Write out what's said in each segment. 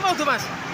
Mama, Tomás.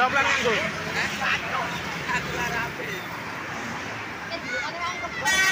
Kayak. Siapa yang nganggur? Aku rapi. Eh, dulu